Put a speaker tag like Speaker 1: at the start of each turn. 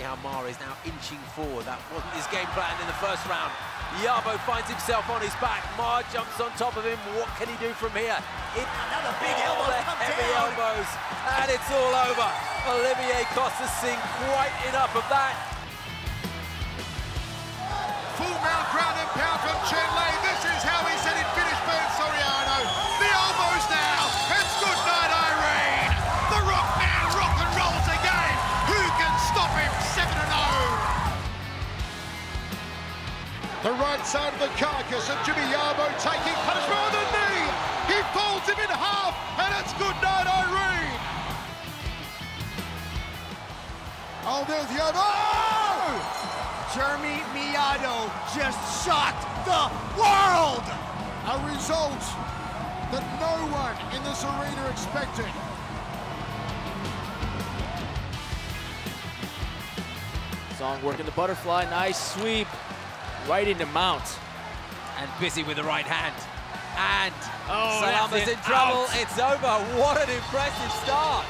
Speaker 1: how Mara is now inching forward. That wasn't his game plan in the first round. Yabo finds himself on his back. Mar jumps on top of him. What can he do from here?
Speaker 2: It, Another big elbow
Speaker 1: oh, heavy
Speaker 2: down.
Speaker 1: elbows, and it's all over. Olivier Coste seen quite enough of that.
Speaker 3: The right side of the carcass of Jimmy Yabo taking punishment on the knee. He folds him in half, and it's good night, Irene. Oh, there's Yabo. Oh!
Speaker 2: Jeremy Miado just shocked the world!
Speaker 3: A result that no one in this arena expected.
Speaker 4: Song working the butterfly, nice sweep, right into mount.
Speaker 1: And busy with the right hand. And
Speaker 4: Oh,
Speaker 1: Salama's in trouble.
Speaker 4: Out.
Speaker 1: It's over. What an impressive start.